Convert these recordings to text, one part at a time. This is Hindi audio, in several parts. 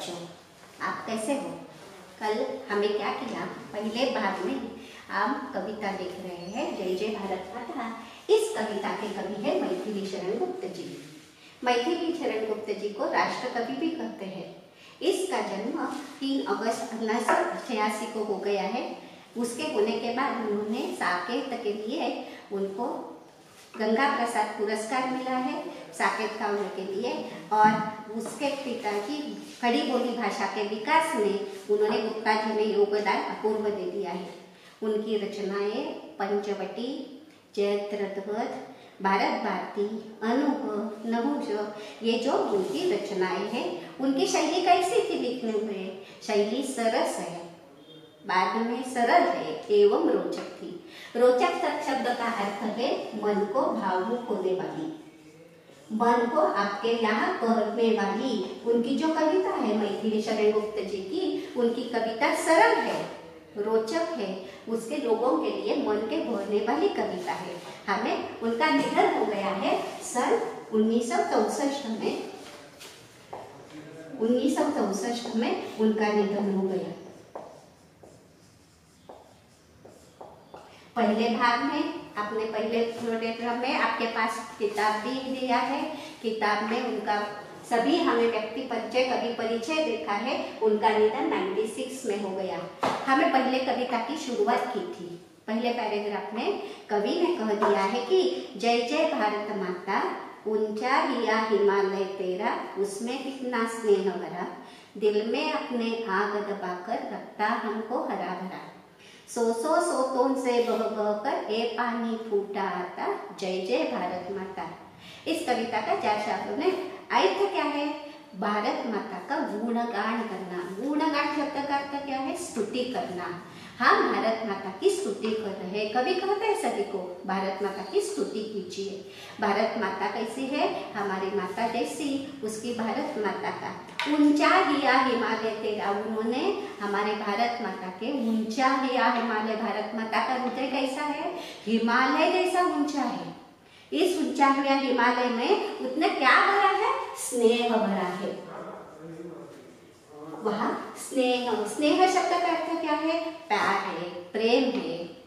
बच्चों, आप कैसे हो? कल हमें क्या किया? पहले भाग में हम कविता देख रहे हैं, जय जय भारत माता। इस कविता के कवि है मैथिली शरण गुप्त जी। मैथिली शरण गुप्त जी को राष्ट्र कवि भी कहते हैं। इसका जन्म तीन अगस्त उन्नीस सौ छियासी को हो गया है। उसके होने के बाद उन्होंने साकेत के लिए उनको गंगा प्रसाद पुरस्कार मिला है। साकेत का के लिए और उसके पिता की खड़ी बोली भाषा के विकास में उन्होंने गुप्ता जी में योगदान अपूर्व दे दिया है। उनकी रचनाएँ पंचवटी जयत्रध्वज भारत भारती अनुभव नहुज, ये जो उनकी रचनाएँ हैं, उनकी शैली कैसी थी लिखने में? शैली सरस है, बाद में सरल है एवं रोचक थी। रोचक शब्द का अर्थ है, मन को भावुक होने वाली। मन को आपके यहाँ कहने वाली उनकी जो कविता है, मैथिली शरण गुप्त जी की, उनकी कविता सरल है, रोचक है। उसके लोगों के लिए मन के भरने वाली कविता है। हमें उनका निधन हो गया है सन उन्नीस में। उन्नीस में उनका निधन हो गया। पहले भाग में आपने पहले प्रोडेक्रम में आपके पास किताब भी दिया है। किताब में उनका सभी हमें व्यक्ति परिचय, कवि परिचय देखा है। उनका निधन 96 में हो गया। हमें पहले कविता की शुरुआत की थी। पहले पैराग्राफ में कवि ने कह दिया है कि, जय जय भारत माता, ऊँचा हिया हिमालय तेरा, उसमें कितना स्नेह भरा। दिल में अपने आग दबाकर रखता हमको हरा भरा। सो सो सो तोन से बह बह कर ए पानी फूटा आता जय जय भारत माता। इस कविता का चार शब्दों में अर्थ क्या है? भारत माता का गुणगान करना। गुणगान शब्द का अर्थ क्या है? स्तुति करना। हम भारत माता की स्तुति कर रहे। हैं कभी कहते हैं सभी को, भारत माता की स्तुति कीजिए। भारत माता कैसी है? हमारी माता जैसी, उसकी भारत माता का ऊँचा हिया हिमालय तेरा। उन्होंने हमारे भारत माता के ऊँचा हिया हिमालय। भारत माता का हृदय कैसा है? हिमालय जैसा ऊँचा है। इस ऊँचा हुआ हिमालय में उतने क्या भरा है? स्नेह भरा है। वह स्नेह स्नेह शब्द का अर्थ क्या है? प्यार है, प्रेम है,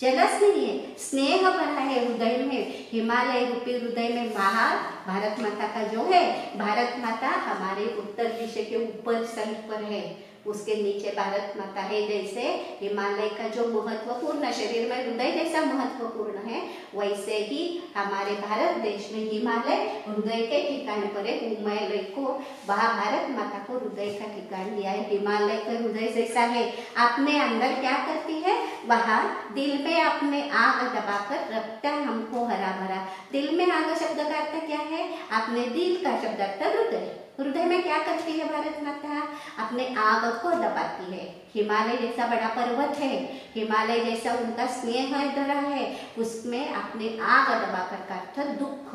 जलस नहीं है, स्नेह भरा है, हृदय में, हिमालय रूपी हृदय में बाहर, भारत माता का जो है, भारत माता हमारे उत्तर दिशा के ऊपर, सही पर है। उसके नीचे भारत माता है, जैसे हिमालय का जो महत्वपूर्ण शरीर में हृदय जैसा महत्वपूर्ण है, वैसे ही हमारे भारत देश में हिमालय हृदय के ठिकाने पर है हिमालय को वह भारत माता को हृदय का ठिकान दिया है, हिमालय का हृदय जैसा है। अपने अंदर क्या करती है? वह दिल में अपने आग दबाकर रखता है हमको हरा भरा। दिल में आग शब्द का अर्थ क्या है? अपने दिल का शब्द अर्थ हृदय हृदय में क्या करती है भारत माता अपने आग को दबाती है। हिमालय जैसा बड़ा पर्वत है। हिमालय जैसा उनका स्नेह धरा है। उसमें अपने आग दबाकर का अर्थ दुख,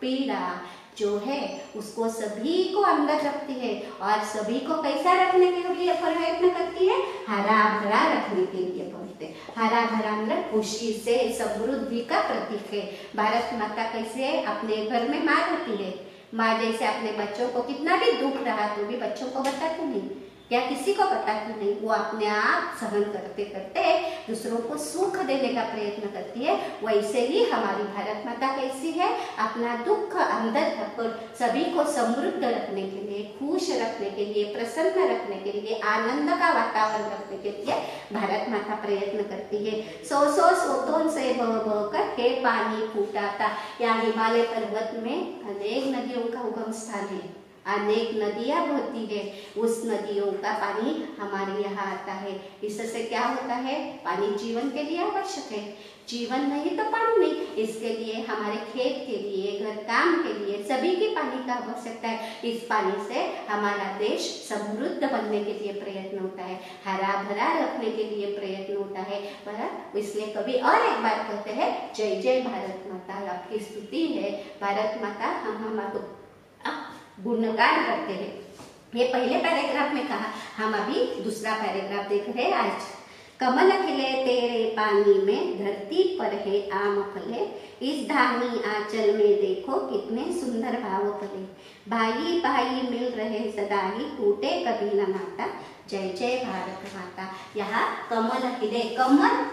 पीड़ा जो है, उसको सभी को अंदर रखती है और सभी को कैसा रखने के लिए प्रयत्न करती है। हरा भरा रखने के लिए बोलते हरा भरा मतलब खुशी से समृद्धि का प्रतीक है। भारत माता कैसे अपने घर में माँ रहती है? माँ जैसे अपने बच्चों को कितना भी दुख रहा तो भी बच्चों को बताती नहीं क्या किसी को पता क्यों नहीं, वो अपने आप सहन करते करते दूसरों को सुख देने का प्रयत्न करती है। वैसे ही हमारी भारत माता कैसी है? अपना दुख अंदर रखकर सभी को समृद्ध रखने के लिए, खुश रखने के लिए, प्रसन्न रखने के लिए, आनंद का वातावरण रखने के लिए भारत माता प्रयत्न करती है। सौ सौ सोतों से बह बह कर हे पानी फूटाता। या हिमालय पर्वत में अनेक नदियों का उगम स्थान है। अनेक नदियाँ बहती है। उस नदियों का पानी हमारे यहाँ आता है। इससे क्या होता है? पानी जीवन के लिए आवश्यक है। जीवन नहीं तो पानी नहीं। इसके लिए, हमारे खेत के लिए, घर काम के लिए सभी की पानी का आवश्यकता है। इस पानी से हमारा देश समृद्ध बनने के लिए प्रयत्न होता है। हरा भरा रखने के लिए प्रयत्न होता है। पर इसलिए कभी और एक बात कहते हैं, जय जय भारत माता। आपकी स्तुति है। भारत माता, हम हमारे गुणगान करते हैं। ये पहले पैराग्राफ में कहा, हम अभी दूसरा पैराग्राफ देख रहे हैं आज। कमल खिले तेरे पानी में, धरती पर है आम फले। इस धानी आंचल में देखो कितने सुंदर भाव फले। भाई भाई मिल रहे सदा ही, टूटे कभी न माता। जय जय भारत माता। यहाँ कमल खिले, कमल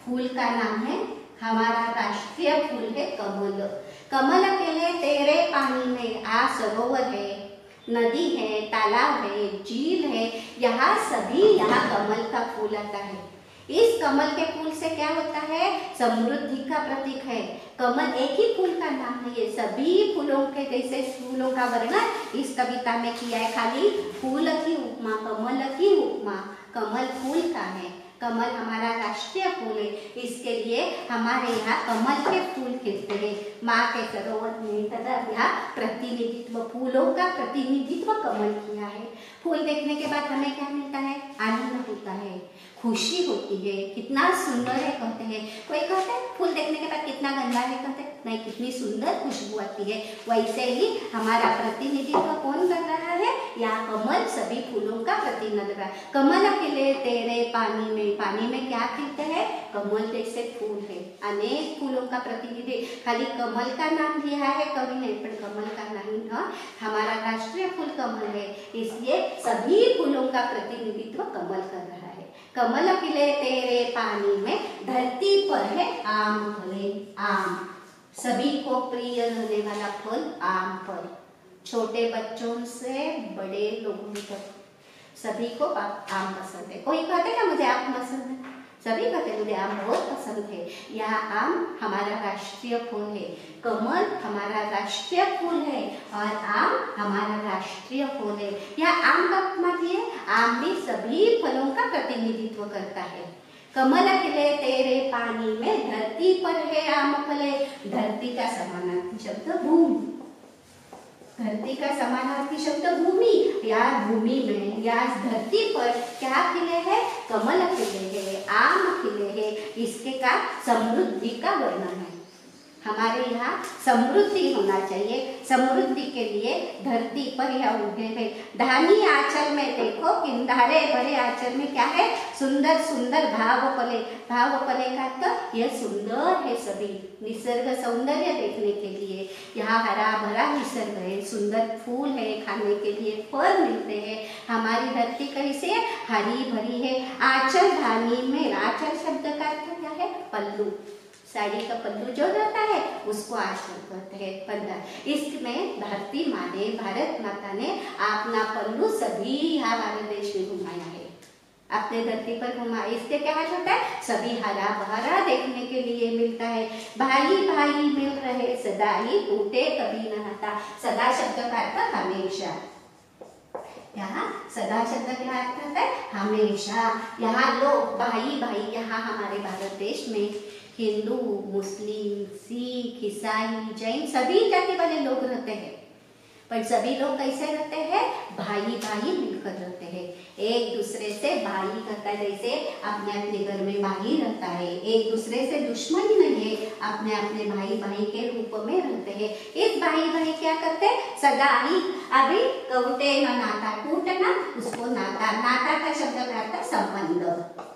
फूल का नाम है। हमारा राष्ट्रीय फूल है कमल। कमल खिले तेरे पानी में आ सरोवर है। नदी है, तालाब है, झील है, यहाँ सभी यहाँ कमल का फूल आता है। इस कमल के फूल से क्या होता है? समृद्धि का प्रतीक है। कमल एक ही फूल का नाम है। ये सभी फूलों के जैसे फूलों का वर्णन इस कविता में किया है। खाली फूल की उपमा, कमल की उपमा, कमल फूल का है। कमल हमारा राष्ट्रीय फूल है। इसके लिए हमारे यहाँ कमल के फूल खिलते हैं। माँ के सरोवर में तथा यहाँ प्रतिनिधित्व, फूलों का प्रतिनिधित्व कमल किया है। फूल देखने के बाद हमें क्या मिलता है? आनंद होता है। खुशी होती है। कितना सुंदर है, कहते हैं। कोई कहते हैं, फूल देखने के बाद कितना गंदा है, कहते हैं। नहीं कितनी सुंदर खुशबू आती है। वैसे ही हमारा प्रतिनिधित्व कौन कर रहा है? या कमल सभी फूलों का प्रतिनिधित्व कमल खिले तेरे पानी में पानी में क्या खिलते हैं? कमल जैसे फूल है। अनेक फूलों का प्रतिनिधि। खाली कमल का नाम दिया है कवि ने पर कमल का नहीं था। हमारा राष्ट्रीय फूल कमल है। इसलिए सभी फूलों का प्रतिनिधित्व कमल कर रहा है। कमल खिले तेरे पानी में, धरती पर है आम फले, आम। सभी को प्रिय रहने वाला फल आम फल। छोटे बच्चों से बड़े लोगों तक। सभी को आम पसंद है। कोई कहते ना मुझे आम पसंद है? सभी कहते मुझे आम बहुत पसंद है। यह आम हमारा राष्ट्रीय फूल है। कमल हमारा राष्ट्रीय फूल है और आम हमारा राष्ट्रीय फूल है। यह आम का मतलब आम भी सभी फलों का प्रतिनिधित्व करता है। कमल खिले तेरे पानी में, धरती पर है आम फले। धरती का समानार्थी शब्द भूमि। धरती का समानार्थी शब्द भूमि। या भूमि में या धरती पर क्या खिले है? कमल खिले है, आम खिले है। इसके का समृद्धि का वर्णन है। हमारे यहाँ समृद्धि होना चाहिए। समृद्धि के लिए धरती पर यह उगे है धानी आंचल में देखो, किंधारे भरे आंचल में क्या है? सुंदर सुंदर भाव पले भाव पले का तो यह सुंदर है सभी, निसर्ग सौंदर्य देखने के लिए। यहाँ हरा भरा निसर्ग है, सुंदर फूल है, खाने के लिए फल मिलते हैं। हमारी धरती कैसे? हरी भरी है। आंचल धानी में, आंचल शब्द का अर्थ क्या है? पल्लू। साड़ी का पल्लू जो रहता है, उसको आश्रम कहते हैं। पल्ला इसमें धरती माँ ने भारत माता ने अपना पल्लू सभी भारत देश में घुमाया है। अपने धरती पर घुमा। इससे क्या होता है? सभी हरा भरा देखने के लिए मिलता है। भाई भाई मिल रहे, सदा ही टूटे, कभी न हटा। सदा शब्द का अर्थ हमेशा। यहाँ सदा शब्द क्या अर्थ है? हमेशा। यहाँ लोग भाई भाई यहाँ हमारे भारत देश में हिंदू, मुस्लिम, सिख, ईसाई, जैन, सभी जाति वाले लोग रहते हैं। पर सभी लोग कैसे रहते हैं? भाई भाई मिलकर रहते हैं। एक दूसरे से भाई करता जैसे अपने अपने घर में भाई रहता है। एक दूसरे से दुश्मन नहीं है, अपने अपने भाई भाई के रूप में रहते हैं। इस भाई भाई क्या करते हैं? ही अभी कवटे नाता टूटना उसको नाता नाता का शब्द अर्थ संबंध।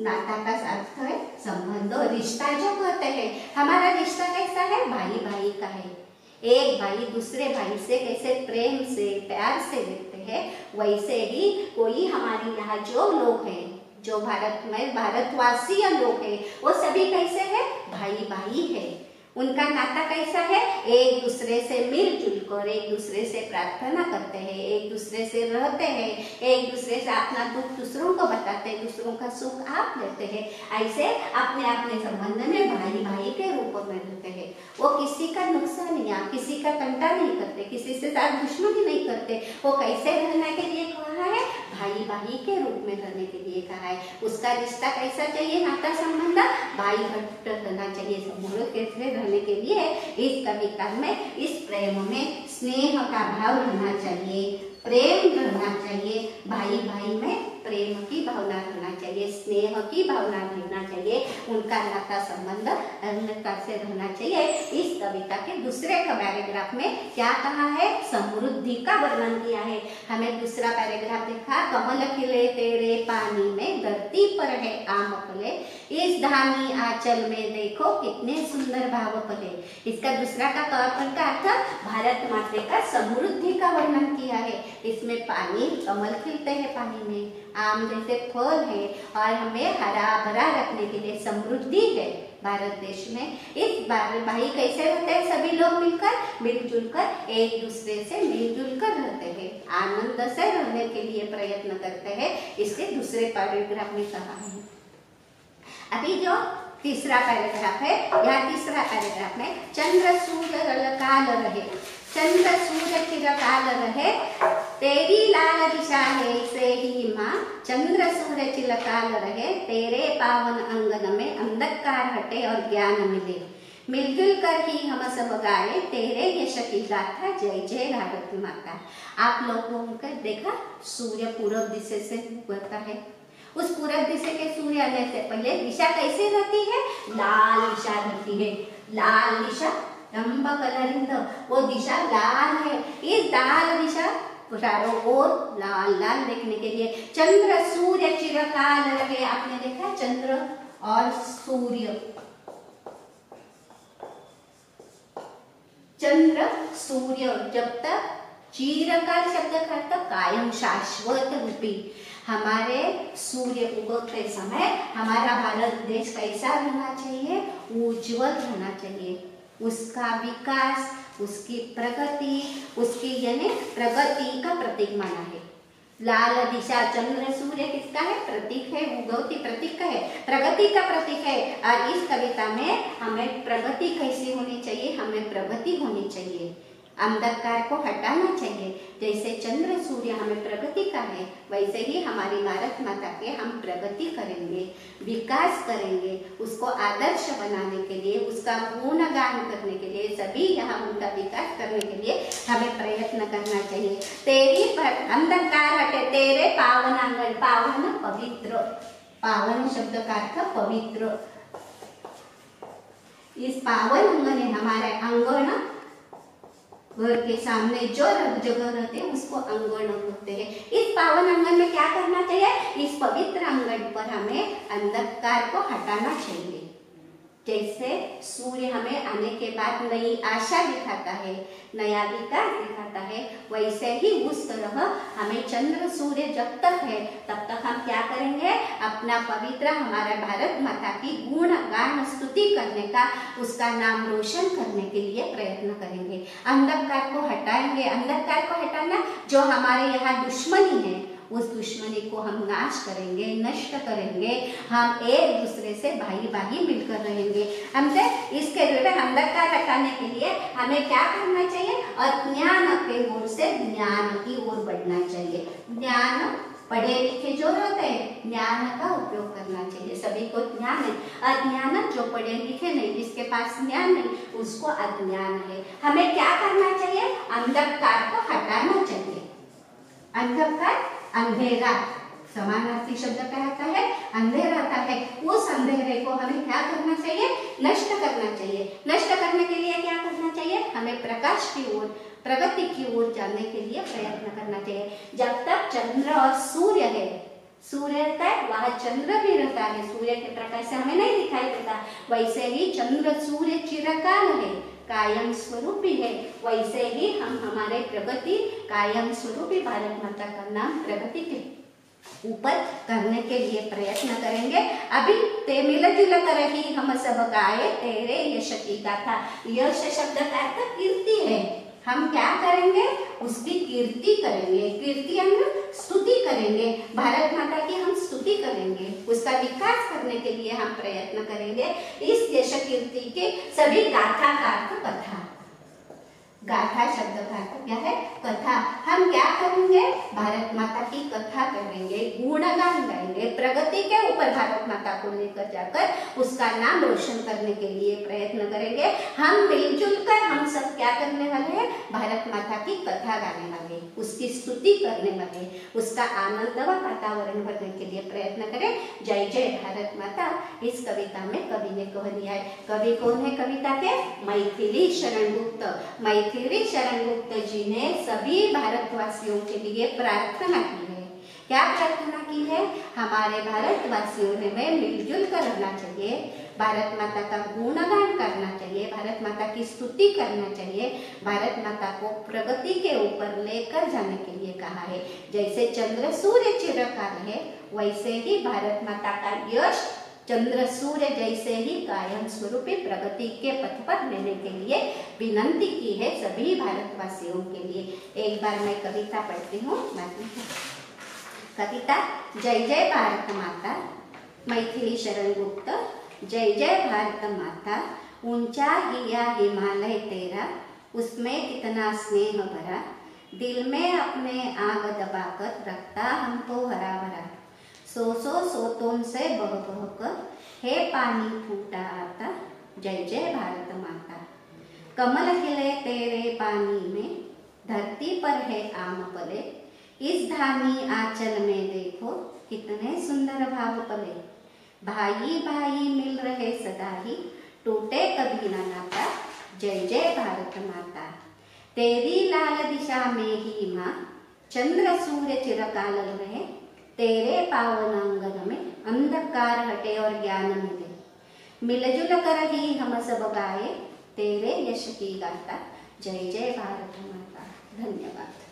नाता का अर्थ है संबंध और रिश्ता जो कहते हैं। हमारा रिश्ता कैसा है? भाई भाई का है। एक भाई दूसरे भाई से कैसे प्रेम से, प्यार से देखते हैं, वैसे ही कोई हमारे यहाँ जो लोग हैं, जो भारत में भारतवासी लोग हैं, वो सभी कैसे हैं? भाई भाई है। उनका नाता कैसा है? एक दूसरे से मिलजुल कर, एक दूसरे से प्रार्थना करते हैं, एक दूसरे से रहते हैं, एक दूसरे से अपना दुख दूसरों को बताते हैं, दूसरों का सुख आप लेते हैं। ऐसे अपने अपने संबंध में भाई भाई के रूप में रहते हैं वो किसी का नुकसान या किसी का कंटा नहीं करते, किसी से साथ दुश्मनी नहीं करते। वो कैसे रहने के लिए कहा है? भाई भाई के रूप में रहने के लिए कहा है। उसका रिश्ता कैसा चाहिए? नाता संबंध? भाई भट्ट रहना चाहिए। समूह कैसे रहने के लिए इस कविता में इस प्रेम में स्नेह का भाव रहना चाहिए, प्रेम रहना चाहिए। भाई भाई में प्रेम की भावना रहना चाहिए, स्नेह की भावना रहना चाहिए, उनका नाता संबंध से रहना चाहिए। इस कविता के दूसरे पैराग्राफ में क्या कहा है? समृद्धि का वर्णन किया है। हमें दूसरा पैराग्राफ देखा, कमल खिले तेरे पानी में, धरती पर है आम फले। इस धानी आंचल में देखो, कितने सुंदर भाव पले इसका दूसरा का तौर का अर्थ, भारत माते का समृद्धि का वर्णन किया है। इसमें पानी, कमल खिलते हैं पानी में। आम जैसे फल है और हमें हरा भरा रखने के लिए समृद्धि है। भारत देश में इस बार भाई कैसे रहते हैं? सभी लोग मिलकर मिलजुल कर एक दूसरे से मिलजुल कर रहते हैं। आनंद से रहने के लिए प्रयत्न करते हैं। इसके दूसरे पैराग्राफ में कहा है। अभी जो तीसरा पैराग्राफ है, यह तीसरा पैराग्राफ में चंद्र सूर्य काल रहे। चंद्र सूर्य चिरकाल रहे? तेरी लाल दिशा है से ही माँ चंद्र सूर्य चिरकाल रहे तेरे पावन अंगन में अंधकार हटे और ज्ञान मिले मिलजुल कर ही हम सब गाए तेरे यश की गाथा जय जय भारत माता आप लोगों को देखा सूर्य पूर्व दिशा से उगता है उस पूरब दिशा के सूर्य आने से पहले दिशा कैसे रहती है लाल दिशा रहती है लाल दिशा रंब कलरिंद वो दिशा लाल है ये लाल दिशा चारों ओर लाल लाल देखने के लिए। चंद्र, सूर्य, चिरकाल रहे आपने देखा? चंद्र और सूर्य। चंद्र, सूर्य, जब तक चीरकाल शब्द का अर्थ कायम शाश्वत रूपी। हमारे सूर्य उगते समय हमारा भारत देश कैसा रहना चाहिए? उज्जवल रहना चाहिए। उसका विकास उसकी प्रगति, उसकी यानी प्रगति का प्रतीक माना है। लाल दिशा, चंद्र, सूर्य किसका है? प्रतीक है उगवती प्रतीक का है। प्रगति का प्रतीक है। और इस कविता में हमें प्रगति कैसी होनी चाहिए? हमें प्रगति होनी चाहिए। अंधकार को हटाना चाहिए। जैसे चंद्र सूर्य हमें प्रगति का है, वैसे ही हमारी भारत माता के हम प्रगति करेंगे, विकास करेंगे, उसको आदर्श बनाने के लिए, उसका गुणगान करने के लिए, सभी यहाँ उनका विकास करने के लिए हमें प्रयत्न करना चाहिए। तेरी अंधकार हटे, तेरे पावन अंगन पावन पवित्र। पावन शब्द का अर्थ पवित्र। इस पावन अंगन है हमारे अंगन घर के सामने जो जगह रहते हैं, उसको अंगन होते हैं। इस पावन अंगन में क्या करना चाहिए? इस पवित्र अंगन पर हमें अंधकार को हटाना चाहिए। जैसे सूर्य हमें आने के बाद नई आशा दिखाता है, नया विकास दिखाता है, वैसे ही उस तरह हमें चंद्र सूर्य जब तक है, तब तक हम क्या करेंगे? अपना पवित्र हमारा भारत माता की गुण गान स्तुति करने का, उसका नाम रोशन करने के लिए प्रयत्न करेंगे। अंधकार को हटाएँगे। अंधकार को हटाना जो हमारे यहाँ दुश्मनी है उस दुश्मनी को हम नाश करेंगे, नष्ट करेंगे, हम एक दूसरे से भाई भाई मिलकर रहेंगे। हमसे इसके लिए अंधकार हटाने के लिए हमें क्या करना चाहिए? और ज्ञान के ओर से ज्ञान की ओर बढ़ना चाहिए। ज्ञान पढ़े लिखे जो रहते हैं, ज्ञान का उपयोग करना चाहिए। सभी को ज्ञान है। अज्ञान जो पढ़े लिखे नहीं, जिसके पास ज्ञान नहीं, उसको अज्ञान है। हमें क्या करना चाहिए? अंधकार को हटाना चाहिए। अंधकार अंधेरा। समानार्थी शब्द कहता है अंधेरा का है। उस अंधेरे को हमें क्या करना चाहिए? नष्ट करना चाहिए। नष्ट करने के लिए क्या करना चाहिए? हमें प्रकाश की ओर, प्रगति की ओर जाने के लिए प्रयत्न करना चाहिए। जब तक चंद्र और सूर्य है, सूर्य रहता है, वह चंद्र भी रहता है। सूर्य के प्रकाश से हमें नहीं दिखाई देता। वैसे ही चंद्र सूर्य चिरकाल है। कायम स्वरूपी है। वैसे ही हम हमारे प्रगति कायम स्वरूपी भारत माता का नाम प्रगति के ऊपर करने के लिए प्रयत्न करेंगे। अभी ते मिल जुल कर ही हम सब गाए, तेरे यश की गाथा। यश शब्द का कीर्ति है। हम क्या करेंगे? उसकी कीर्ति करेंगे। कीर्ति हम स्तुति करेंगे। भारत माता की हम स्तुति करेंगे। उसका विकास करने के लिए हम प्रयत्न करेंगे। इस देश कीर्ति के सभी गाथा का अर्थ कथा। गाथा शब्द का अर्थ क्या है? कथा। हम क्या करेंगे? भारत माता की कथा करेंगे, गुणगान गाएँगे, प्रगति के ऊपर भारत माता को लेकर जाकर उसका नाम रोशन करने के लिए प्रयत्न करेंगे। हम मिलजुल कर हम सब क्या करने वाले हैं? भारत माता की कथा गाने वाले, उसकी स्तुति करने वाले, उसका आनंद व वातावरण बनने के लिए प्रयत्न करें। जय जय भारत माता। इस कविता में कवि ने कह दिया है, कवि कौन है कविता के? मैथिली शरण गुप्त मैथिली शरण गुप्त जी ने सभी भारतवासियों के लिए प्रार्थना की है। क्या प्रार्थना की है? हमारे भारतवासियों ने में मिलजुल कर रहना चाहिए। भारत माता का गुणगान करना चाहिए। भारत माता की स्तुति करना चाहिए। भारत माता को प्रगति के ऊपर लेकर जाने के लिए कहा है। जैसे चंद्र सूर्य चिरकाल है, वैसे ही भारत माता का यश चंद्र सूर्य जैसे ही कायम स्वरूपी प्रगति के पथ पर लेने के लिए विनंती की है सभी भारतवासियों के लिए। एक बार मैं कविता पढ़ती हूँ। कविता, जय जय भारत माता। मैथिली शरण गुप्त जय जय भारत माता। ऊँचा हिया हिमालय तेरा, उसमें कितना स्नेह भरा। दिल में अपने आग दबाकर रखता हमको हरा भरा। सो सो सोतों से बह बह कर हे पानी फूटा आता। जय जय भारत माता। कमल खिले तेरे पानी में, धरती पर है आम पले। इस धामी आंचल में देखो, कितने सुंदर भाव पले भाई भाई मिल रहे सदा ही, टूटे कभी ना नाता, जय जय भारत माता। तेरी लाल दिशा में ही माँ, चंद्र सूर्य चिरकाल रहे। तेरे पावन अंगन में अंधकार हटे और ज्ञान मिले। मिलजुल कर ही हम सब गाए, तेरे यश की गाता जय जय भारत माता। धन्यवाद।